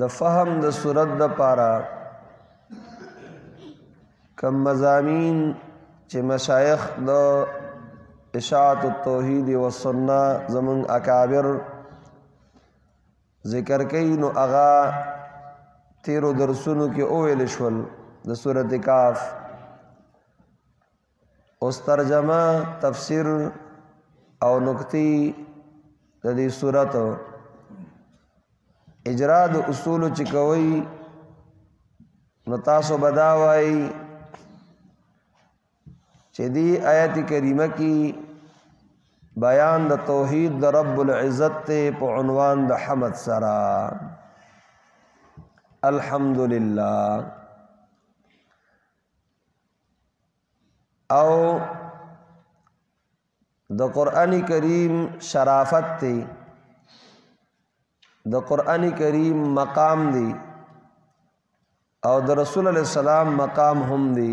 د فهم د صورت د پاره کم مزامین چې مشایخ د اشاعت التوحید و سنه زمون اکابر ذکر کوي نو اغا تیرو درسونو کې اویل شول د سورته کاف اوس ترجمه تفسیر او نکتی د دې صورت اجرا د اصول چې کوي نو تاسو بداوي چې دی آیت کریمه کې بیان د توحید د رب العزت ته په عنوان د حمد سره الحمدلله او د قران کریم شرافت ته د قران کریم مقام دی او د رسول الله سلام مقام هم دی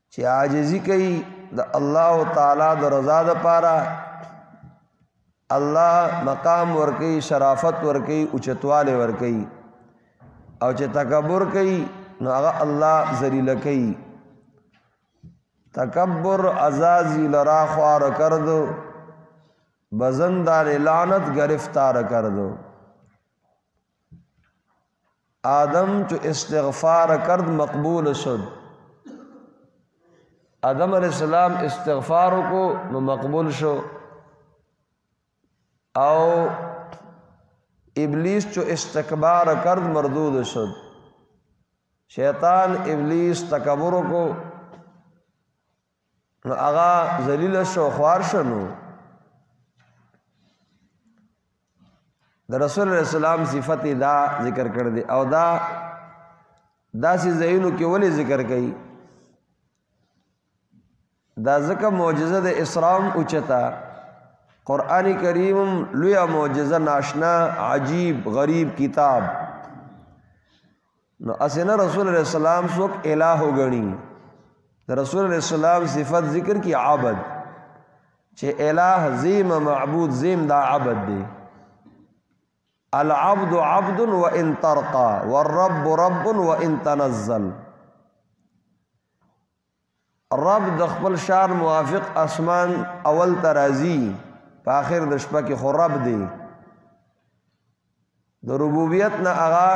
چې عاجزی کوي د الله تعالی د رضا د پاره الله مقام ورکی شرافت ورکی اوچتواله ورکی او چې تکبر کوي نو هغه الله ذلیل کوي تکبر عزازی لرا خوار کردو بزندار لعنت گرفتار کردو آدم چو استغفار کرد مقبول شد آدم علیہ السلام استغفار کو نو مقبول شو او ابلیس چو استکبار کرد مردود شد شیطان ابلیس تکبر کو نو هغه ذلیل شو خوار شنو د رسول الله سلام صفت دا ذکر کړ دي او دا داسې زینو کې ولې ذکر کړي دا ځکه معجزه د اسلام اوچتا قران کریم لوی معجزه ناشنا عجیب غریب کتاب نو اسنه رسول الله سلام څوک الہ غنی رسول الله سلام صفت ذکر کی عبد چې الہ زیم معبود زیم دا عبد دی العبد عبد وان ترقى والرب رب وان تنزل رب د خپل شان موافق اسمان اول ترازی په اخر د شپه کې خو رب دی د ربوبیت نه هغه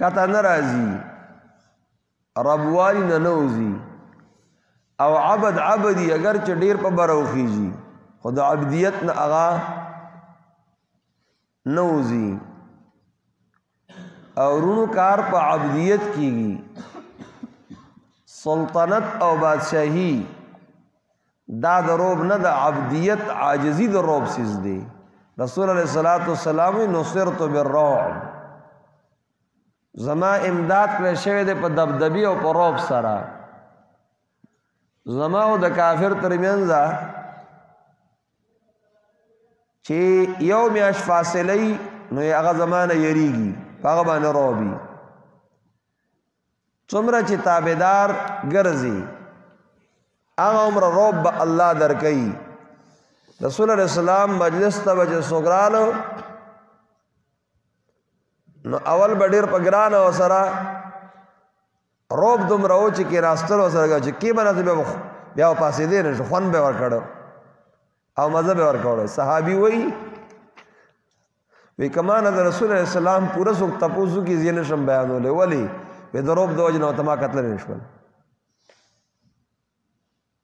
کته ناراضي رب والی نه نوزي او عبد عبدي اگر چې ډیر په بروخیږي خدا عبدیت نه هغه نوزی او رونو کار په عبدیت کیږي سلطنت او بادشاہی دا د روب نه د عبدیت عاجزی د روب سیز دی رسول الله صلی الله علیه وسلم نصرت بالرعب زما امداد کړی شوی دی په دبدبی او په روب سره زما او د کافر ترمنځ چې یو میاش فاصله نو هغه زمانه یریږي هغه باندې روبي څومره چې تابعدار ګرځي هغه عمر روب به الله درکې رسول الله اسلام مجلس ته وجه سوګرالو نو اول بډیر په ګران او سره روب دومره و چې کېناستلو سره چې کې به ناسې به بیا و پاسېدې نه شو خوند به یې ورکړو او مزه به یې ورکوله صحابي وایي وی کما نه د رسول الله سلام پوره څوک تپوسو کې زین شم بیانولې ولی به دروب د وجنه تما قتل نه شول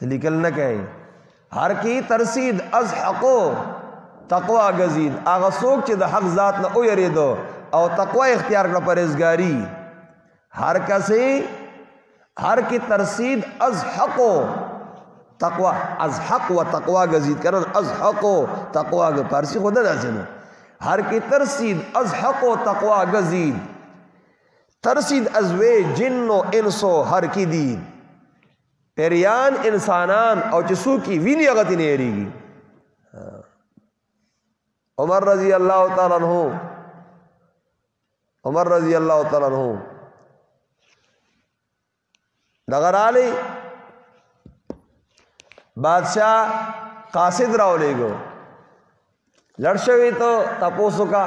ته لیکل نه کوي هر کی ترسید از حقو تقوا غزید هغه څوک چې د حق ذات نه او یریدو او تقوا اختیار کړ پرهیزګاری هر کسه هر کی ترسید از حقو تقوا از حق و تقوا غزید کړه از حقو تقوا غ پارسی خود نه داسې نه هر کی ترسید از حق و تقوا غزید ترسید از وی جن و انس و هر کی دید پریان انسانان او چې څوک یې ویني هغه ته نه یریږي عمر رضی الله تعالی عنہ عمر رضی الله تعالی عنہ دغه رالی بادشاہ قاصد راولې ګو لړشوي ته تاسو کا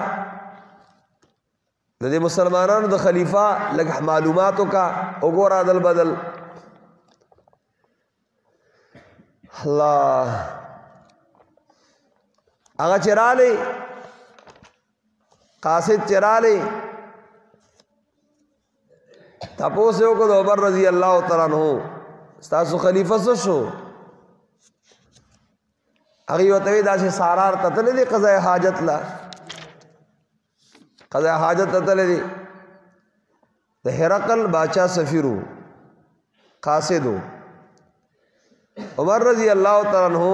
نو د مسلمانانو د خلیفہ لګ معلوماتو کا وګوره عدل بدل الله هغه چراله قاصد چراله تپوس یو کو د عمر رضی الله تعالی عنہ تاسو خلیفہ سو شو هغه وته داسې سارار تتل دي قضای حاجت لا قضا حاجت ته تللی دی د هرقل باچا سفیرو قاصدو عمر رضی الله تعالی عنہ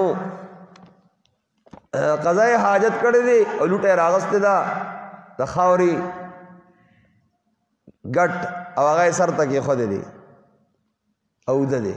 قضای حاجت کړی دی او لوټه راغسته ده د خاوري ګټ او هغه سر ته کې خو دی او ده دی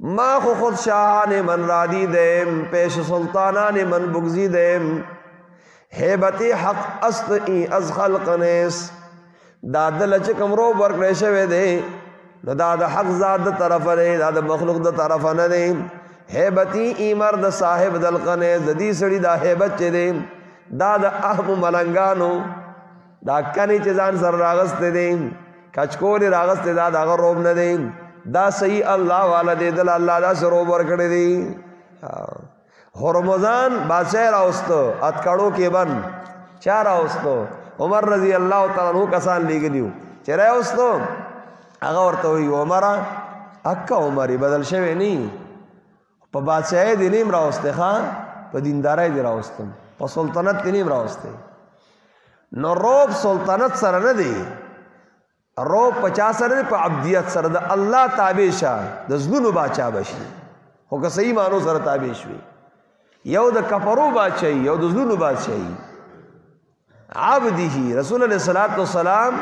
ما خو خود شاهان من رادی دیم پیش سلطانان من بگزی دیم حیبت حق است ای از خلق نیس دا دل چې کوم رو ورکړې شوی دی نو دا د حق ذات د طرف نه دا د مخلوق د طرف نه دی هیبتی ای مرد صاحب دلقنه د دې سړي دا هیبت چې دی دا د اهم ملنګانو دا کني چې ځان سره راغسته دي کچکول راغسته دا دا غروب نه دي دا صحیح الله والا دې دل الله دا سره ور کړی دي هرمزان بادشاہ راوستو اتکړو کې بن چا راوستو عمر رضی الله تعالی عنہ کسان لګلیو چې راوستو هغه ورته وی عمره اکا عمر بدل شوی نه په بادشاہي دې نیم راوسته ښا په دیندارۍ دې راوستم په سلطنت دې نیم راوسته نو روب سلطنت سره نه دی روب په چا سره دی په عبدیت سره د الله تابع شه د زلونو باچا بشي خو که صحیح مانو سره تابع شوي یو د کفرو بادشاہي یو د زلونو بادشاہي عبده رسول الله صلی الله علیه وسلم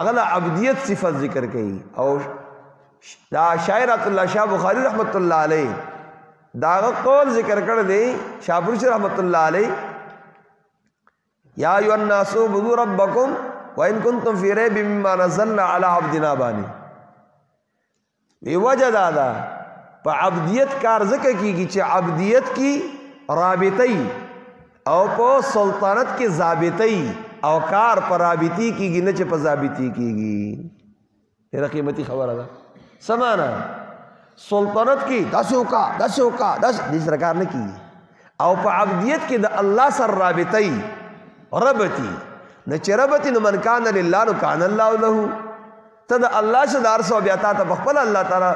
اغلا عبدیت صفت ذکر کړي او دا شاعر عبد الله شاه بخاری رحمت الله علیه داغه قول ذکر کړ دی شابرش رحمت الله علی یا ایو الناس عبدوا ربکم وان کنتم فی ریب مما نزلنا علی عبدنا بانی وی وجه دا ده په عبدیت کار ځکه کیږي چې عبدیت کی رابطه او په سلطنت کې ضابطه او کار پر رابطي کیږي نه چې په ضابطي کیږي ډیره قیمتي خبره ده سمانا سلطنت کې داسې وکا داسې وکا داس دې سره کار نه کیږي او په عبدیت کې د الله سره رابطه ربتی نه چې ربتی نو من کان لله نو کان الله له ته د الله شه دار سو بیا تا ته بخپل الله تعالی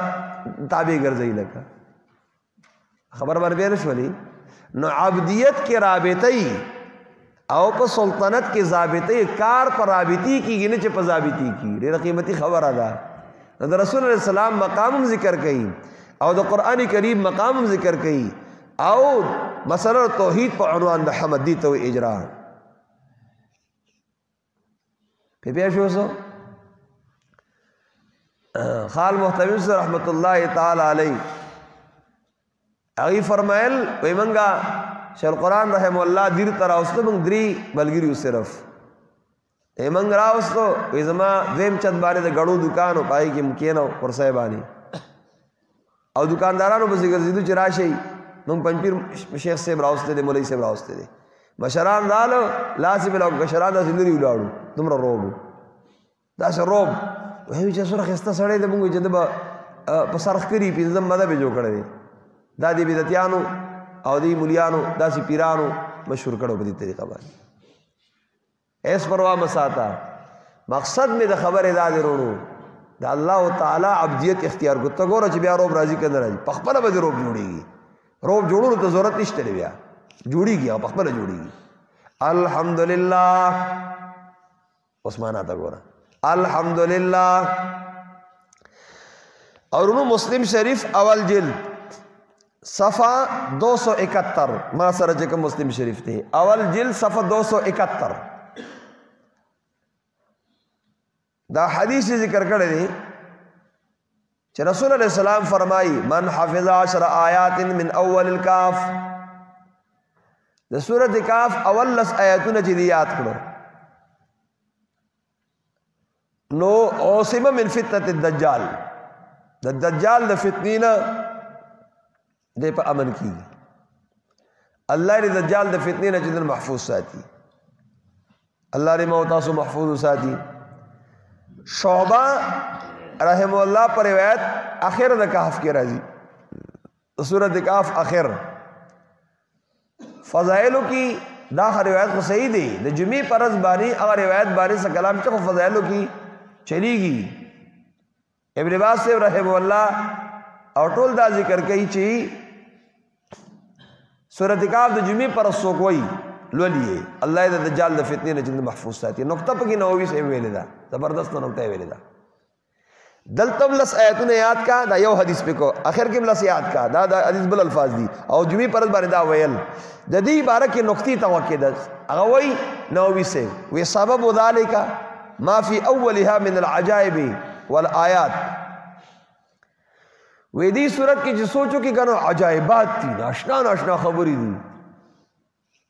تابع ګرځي لکه خبر بر بیر شولې نو عبدیت کې رابطه ای او په سلطنت کې ضابطه کار پر رابطي کیږي نه چې په ضابطي کی ډیره قیمتي خبره ده نو د رسول الله سلام مقام ذکر کړي او د قران کریم مقام ذکر کړي او مسله توحید په عنوان د حمد دي تو اجرا په بیا شو سو خال محتمل سره رحمت الله تعالی علی هغه فرمایل وای منګه شیخ القران رحم الله دیر تر اوسته موږ دري بلګری صرف ایمنګ راوستو وې زما زم چت باندې د غړو دکانو پای کې مکینو پر صاحبانی او دکاندارانو پسې ګرځېدو چې راشي نو پنځپیر شیخ صاحب راوسته دی مولوی صاحب راوسته دی مشران رالو لاس په لوګ مشران داسې لري ولاړو دومره روب داسې روب وایي چې سره خسته سړی د موږ چې د په سرخ کری پنځم مده به جوړ کړی دا دی بدعتیانو او دی مليانو داسې پیرانو مشهور کړو په دې طریقه باندې هیڅ پروا مه ساته مقصد مې د خبرې دا دی وروڼو د الله تعالی عبدیت اختیار کو ته ګوره چې بیا روب راضي کنه راضي په خپل به روب جوړيږي روب جوړولو ته ضرورت نشته بیا جوړيږي په خپل جوړيږي الحمدلله عثمانه تا ګوره الحمدلله اورونو مسلم شریف اول جلد صفحه 271 ما سره چې کوم مسلم شریف دی اول جلد صفحه 271 دا حدیث ذکر کړی دی چې رسول الله سلام فرمایي من حفظ عشر آیات من اول الکاف د سورته کاف اول لس آیاتونه چې یاد کړو نو اوسمه من فتنه الدجال د دجال د فتنې نه د په امن کې الله دې دجال د فتنې نه جدن محفوظ ساتي الله دې مو تاسو محفوظ ساتي شعبہ رحم الله پر روایت اخر د کهف کې راځي سورۃ کهف اخر فضائلو کی دا روایت خو صحیح دی د جمعې پرز باندې هغه روایت باندې څه کلام چې خو فضائلو کی چلیږي ابن باز صاحب رحم الله او ټول دا ذکر کوي چې سورۃ کاف د جمعې پر سو کوي لولي الله دې دجال د فتنې نه جند محفوظ ساتي نقطه پکې نووي سه ویل دا زبردست نقطه ویل دا دلته لس آیاتونه یاد کا دا یو حدیث پکو اخر کې لس یاد کا دا دا حدیث بل الفاظ دي او جمعې پر باندې دا ویل د دې باره کې نقطې توقع ده هغه وای نووي سه وی سبب ذالک ما فی اولها من العجائب والآیات وې دې صورت کې چې سوچو کې کنه عجایبات دي ناشنا ناشنا خبرې دي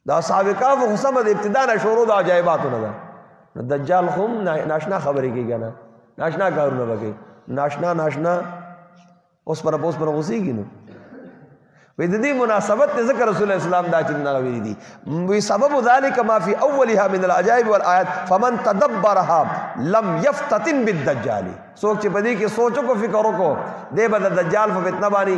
دا اصحاب کاف خو سم د ابتدا نه شروع د عجایباتو نه ده نو دجال هم ناشنا خبرې کیږي نه ناشنا کارونه وکړي ناشنا ناشنا اوس پر اوس پر غوسیږي نو وې د دې مناسبت ته ذکر رسول اسلام دا چې نه ویلي دي وی سبب ذالک ما فی اولها من العجائب والآیات فمن تدبرها لم یفتتن بالدجال سوچ په دې کې سوچو کو فکر وکړو دې بد دجال په فتنه باندې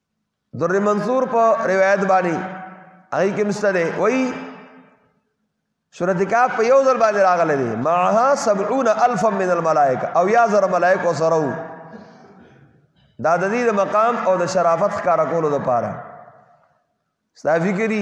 در منصور په روایت باندې هغه کې مستره وای سورۃ کاف په یو ځل باندې راغله دي معها 70000 من الملائکه او یا زر ملائکه سره دا د دې مقام او د شرافت ښکارا کولو لپاره ستا فکری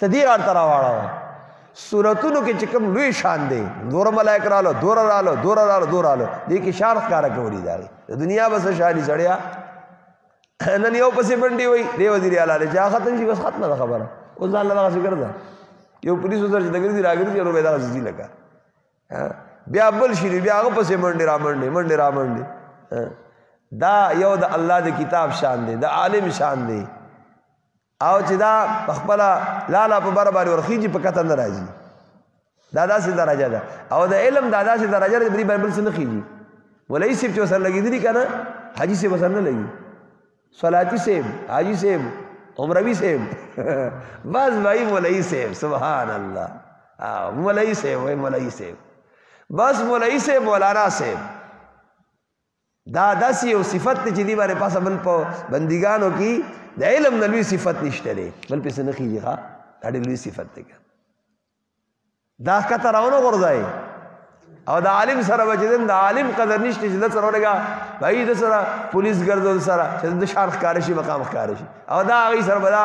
ته دې راته راواړوه صورتونو کې چې کوم لوی شان دی دور ملائک رالو دور رالو دور رالو دور رالو دې کې شان ښکارا کولی دا د دنیا بس شانی سړیا نن یو پسې منډي وای دی وزیر اعلی له چا ختم شي بس ختمه ده خبره او ځان له هغه ګرځا یو پولیس وزیر چې دګرځي راګرځي او به دا ځي لگا بیا بل شي بیا هغه پسې منډي را منډي منډي را منډي دا یو د الله د کتاب شان دی د عالم شان دی او چې دا په خپل لالا په بر باندې ورخیږي په کته نه راځي دا داسې درجه ده او د علم دا داسې درجه ده بری بایبل سره خيږي ولای سیب چې سره لګی دي کنه حاجی سیب سره نه لګي صلاتی سیب حاجی سیب عمروی سیب بس بھائی مولای سیب سبحان الله او مولای سیب وای مولای سیب بس مولای سیب مولانا سیب دا داسې یو صفت دی چې دی باندې پاسه بل په بندګانو کې د علم نه لوی صفت نشته دی بل پسې نه خېږي ښه دا ډېر لوی صفت دی دا ښکته راونه غورځای او د عالم سره به چې د عالم قدر نشته چې د سره ورګه بای د سره پولیس ګرځول سره چې د شان ښکار شي مقام ښکار شي او دا هغه سره بلا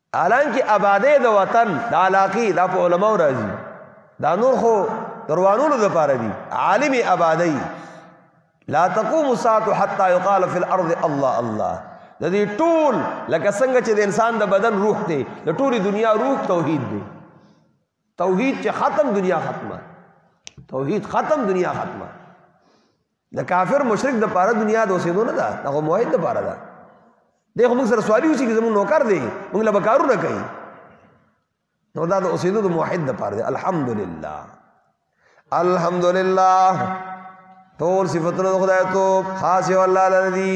حالانکه ابادې د وطن د علاقې دا په علماو راځي دا نور خو دروانونو د پاره دي عالم ابادی لا تقوم الساعه حتى يقال في الارض الله الله د دې ټول لکه څنګه چې د انسان د بدن روح دی د ټولي دنیا روح توحید دی توحید چې ختم دنیا ختمه توحید ختم دنیا ختمه د کافر مشرک د پاره دنیا د اوسېدو نه ده هغه موحد د پاره ده دی خو موږ سره سوالي وشي چې زموږ نوکر دی موږ له بکارونه کوي نو دا د اوسېدو د موحد د پاره دی الحمدلله الحمدلله ټول صفاتونه د خدای ته خاص یو الله لري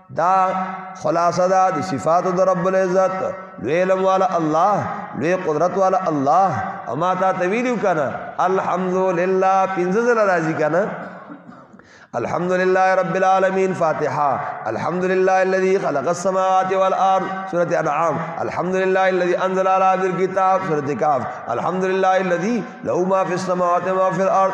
دا خلاصہ دا دی صفات دا رب العزت لوی علم والا اللہ لوی قدرت والا اللہ اما تا تویلیو کنا الحمدللہ پینززل راضی کنا الحمد لله رب العالمين فاتحة الحمد لله الذي خلق السماوات والأرض سورة الانعام الحمد لله الذي أنزل على عبد الكتاب سورة الكاف الحمد لله الذي له ما في السماوات وما في الأرض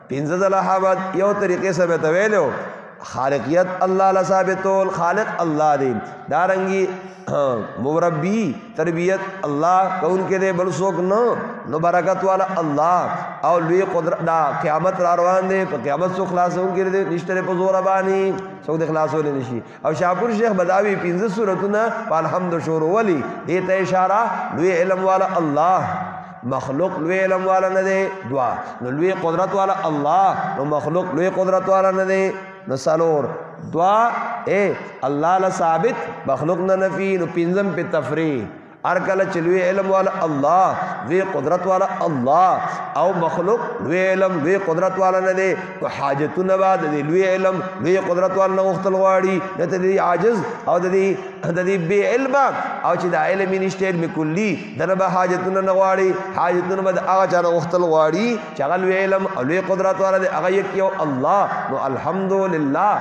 پنځه ځله حبد یو طریقې سره ته ویلو خالقیت الله لا ثابتول خالق الله دی دارنګي موربی تربیت الله کون کې دې بل څوک نو نو برکت والا الله او لوی قدرت دا قیامت را روان دی په قیامت څو خلاصون کې دې نشته په زور باندې څوک دې خلاصول نشي او شاپور شیخ بداوی پنځه سورتونه په الحمد شروع ولی دې ته اشاره لوی علم والا الله مخلوق لوی علم والا نه دی دوا نو لوی قدرت والا الله نو مخلوق لوی قدرت والا نه دی نو سلور دوا اے الله لا ثابت مخلوق نه نفی نو پنځم په تفریح هر کله چې لوی علم والا الله وی قدرت والا الله او مخلوق لوی علم وی قدرت والا نه دی نو حاجتونه بعد دی لوی علم وی قدرت والا نه وختل غواړي نه ته دی عاجز او د دې د دې بی علم او چې د علم نشته علم کلی دنه به حاجتونه نه غواړي حاجتونه به هغه چا نه وختل غواړي چې هغه لوی علم او لوی قدرت والا دی هغه یک یو الله نو الحمدلله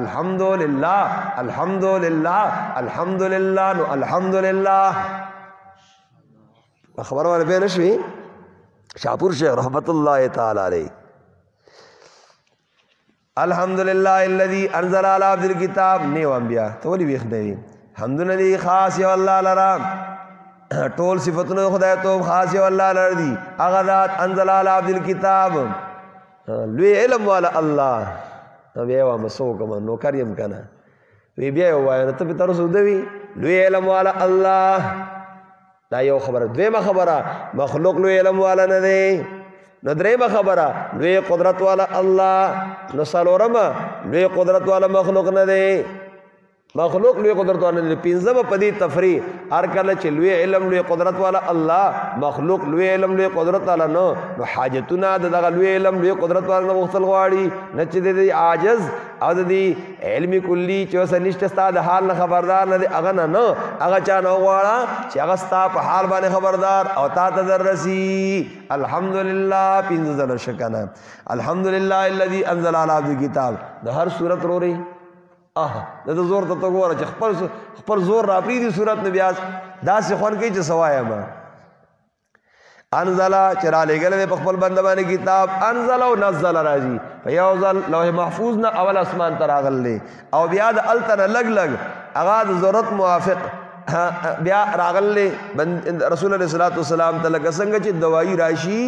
الحمدلله الحمدلله الحمدلله نو الحمدلله خبر ور به نشوي شاپور شیخ رحمت الله تعالی علیه الحمدلله الذي انزل على عبد الكتاب نیو انبیا ته ولي ویښ نه وي حمدونه دي خاص یو الله لرا ټول صفاتونه خدای ته خاص یو الله لرا دي هغه ذات انزل على عبد الكتاب لوی علم والا الله بیا و مسو کوم نو کریم کنه وی بیا وای ته په تر سو دی لوی علم والا الله دا یو خبره دویمه خبره مخلوق لوی علم والا نه دی نو درېمه خبره لوی قدرت والا الله نو سالورمه لوی قدرت والا مخلوق نه دی مخلوق لوی قدرت والا نه دی پنځمه پدی تفریح هر کله چې لوی علم لوی قدرت والا الله مخلوق لوی علم لوی قدرت والا نو نو حاجتونه دغه لوی علم لوی قدرت والا نه غوښتل غواړي نه چې دی عاجز او د دې علمي کلی چې اوس نشته ستا د حال نه خبردار نه دی هغه نه نه هغه چا نه غواړه چې هغه ستا په حال باندې خبردار او تا ته درسي الحمدلله پنځه زره شکنه الحمدلله الذي انزل على عبد الكتاب د هر صورت روري اه د زور ته وګوره چې خپل خپل زور راپری دي صورت نه بیا داسې خون کې چې سوایا ما انزل چې را لېګل دی په خپل بنده باندې کتاب انزل او نزل راځي په یو ځل لوح محفوظ نه اول اسمان ته راغلی او بیا د الته نه لګ لګ هغه د ضرورت موافق بیا راغلی رسول الله صلی الله علیه وسلم ته لکه څنګه چې دوايي راشي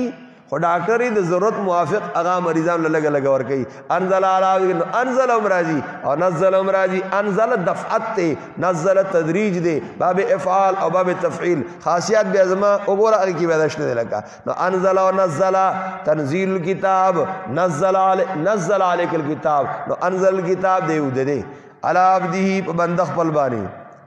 خو ډاکټر د ضرورت موافق هغه مریضان له لګ لګ ور کوي انزل علاوی نو انزل هم راځي او نزل هم راځي انزل دفعت ته نزل تدریج دی باب افعال او باب تفعیل خاصیت به ازما وګوره هغه کې پیدا شته لکه نو انزل او نزل تنزيل الكتاب نزل علی نزل علیک الكتاب نو انزل الكتاب دی ودی علی عبده په بند خپل باندې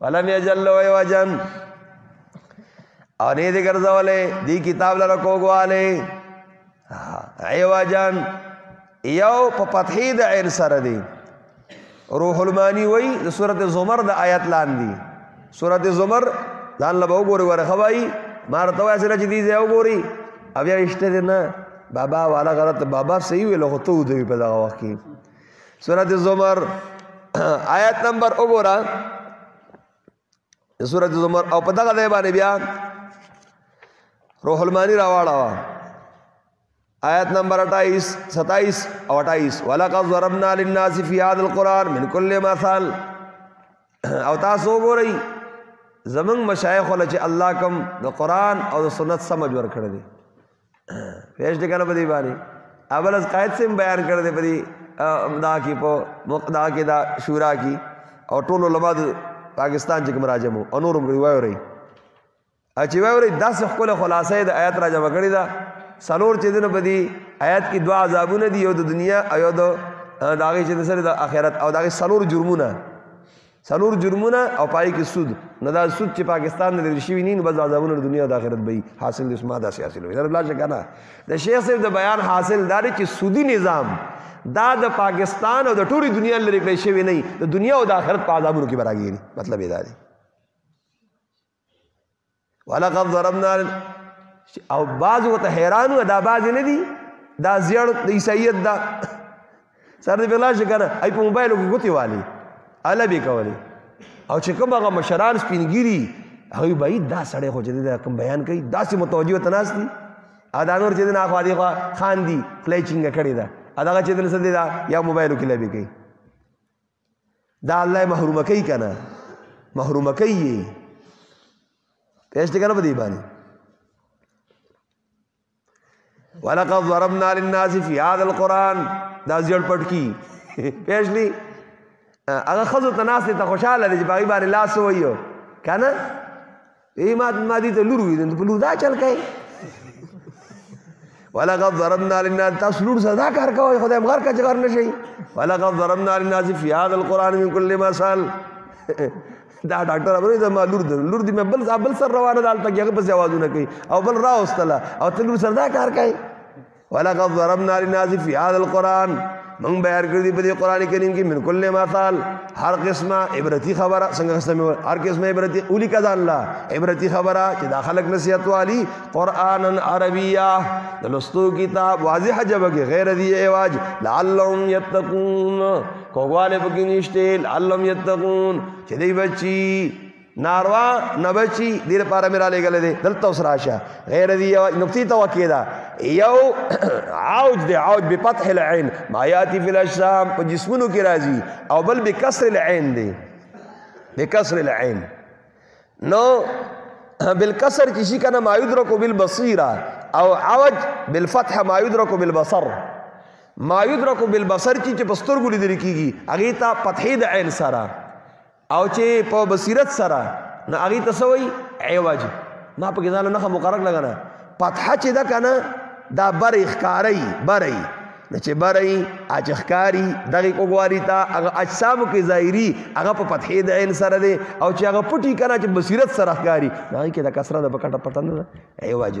ولم یجل له وجن او نه دې ګرځولې دی کتاب لره کوګواله ای وجن یو په فتحې د عین سره دی روح المانی وای د سورته زمر د آیات لاندې سورته زمر ځان له وګوري ورخه وای مارته وای سره چې دې ځای وګوري او بیا اشته نه بابا والا غلط بابا صحیح ویل خو ته ودوی په دغه وخت کې سورت زمر آیت نمبر وګوره سورت زمر او په دغه ځای باندې بیا روح المانی راواړه آیت نمبر 28 27 او 28 ولقد ضربنا للناس في هذا القران من كل مثل او تاسو وګورئ زمنګ مشایخ ول چې الله کوم د قران او د سنت سمجھ ور کړی پیش دې کنه په دې باندې اول از قائد سم بیان کړ دې په دې دا کې په مقدا کې دا شورا کې او ټول علما پاکستان چې کوم راجمو او نور هم وایو رہی اچي وایو رہی داس خپل خلاصې د آیات راجمه کړی دا سلور چې دنه بدی آیات کې دوا عذابونه دی یو د دنیا او یو د داغه چې سره د آخرت او داغه سلور جرمونه څلور جرمونه او پای کې سود نه دا سود چې پاکستان نه لري شوی نه بس عذابونه د دنیا او د آخرت به حاصل دي سما داسې حاصل وي دا بلا شک نه د شیخ صاحب د بیان حاصل دا دی چې سودی نظام دا د پاکستان او د ټولي دنیا لري کړی شوی نه د دنیا او د آخرت په عذابونو کې براګي مطلب دا دی ولقد ضربنا او بعض وته حیران و دا بعض نه دي دا زیړ د عیسایت دا سر دې بلا شي کنه ای په موبایل کې ګوتی والی اله به کولی او چې کوم هغه مشران سپینګيري هغه به دا سړی خو چې دا کوم بیان کوي دا سي متوجه تناس دي ادا نور چې نه خو دي خو خان دي فلیچینګ کړی دا ادا چې دل سدي دا یا موبایل کې لبي کوي دا الله محروم کوي کنه محروم کوي پېښته کنه په دې باندې ولقد ضربنا للناس في هذا القران دا ځړ پټ کی پېښلی هغه خزو تناسه ته خوشاله دي چې باغی باندې لاس وایو کنه ای ما ما دې ته لور وې ته لور دا چل کوي ولقد ضربنا للناس تاسو لور صدا کار کوي خدای مغر کا جګر نشي ولقد ضربنا للناس في هذا القران من كل مثال دا ډاکټر ابرې دا ما لور د لور دې مې بل بل سر روانه دالته کې هغه پس आवाजونه کوي او بل راوستله او ته لور صدا کار کوي ولقد ضربنا للناس في هذا القران من بیان کړی په دې قران کریم کې من کله مثال هر قسمه عبرتی خبره څنګه سمې هر قسمه عبرتی اولی کذا الله عبرتی خبره چې داخلك نصیحت والی قران عربیه د لستو کتاب واضح جواب کې غیر دی ایواج لعلهم یتقون کوواله پکې نشته لعلهم یتقون چې دی بچي ناروا نه بچي د لپاره مې را لګل دي دلته اوس راشه غیر دی یو نقطې ته وکیدا یو عوج دی عوج به فتح العين ما یاتی فی الاجسام په جسمونو کې راځي او بل به کسر العين دی به کسر العين نو بالکسر چې شي کنه ما یدرک بالبصیره او عوج بالفتح ما یدرک بالبصر ما یدرک بالبصر چې په سترګو لیدل کیږي هغه ته فتحې د عین سره او چې په بصیرت سره نو هغه ته سوی عوج ما په ځان نه مقرر لګنه فتح چې دا کنه دا بر اخکاری بری نو چې بری اج اخکاری دغه کوګوالی تا هغه اجسام کې ظاهری هغه په فتحې د عین سره دی او چې هغه پټی کنه چې بصیرت سره اخکاری دا کې د کسره د پکټه پټنه عوج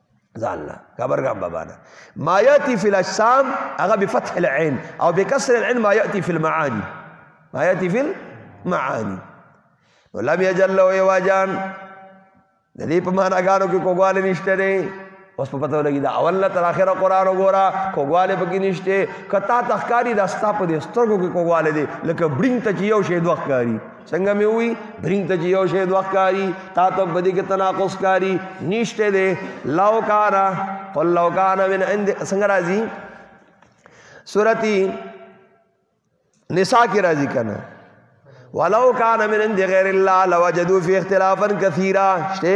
ځان لا کبرګان بابا نه ما یاتی فی الاجسام هغه بفتح العين او بکسر العين ما یاتی فی المعانی ما یاتی فی المعانی ولم یجل له واجان د دې په معنا غانو کې کوګواله نشته دی اوس په پته ولګي دا اول نه تر اخره قران وګورا کوګواله پکې نشته کتا تخکاری د ستا په دې سترګو کې کوګواله دی لکه برینګ ته یو شی دوه کاری څنګه مې وی برینګ ته یو شی دوه کاری تا ته بدی کې تناقض کاری نشته دی لو کارا قل لو کان من عند څنګه راځي سورتی نساء کې راځي کنه ولو کان من عند غیر الله لوجدوا فی اختلافا کثیرا شته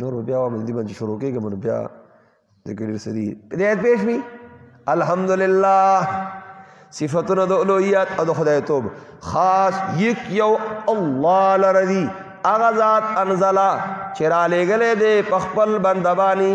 نور بیا و مندي باندې شروع کېږم نو بیا د ګډیر سدي هدایت پېښ وی الحمدلله صفاتونه د اولویات او د خدای توب خاص یک یو الله لرضی اغه ذات انزلا چرا لګلې دې پخپل بندبانی